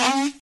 Bye.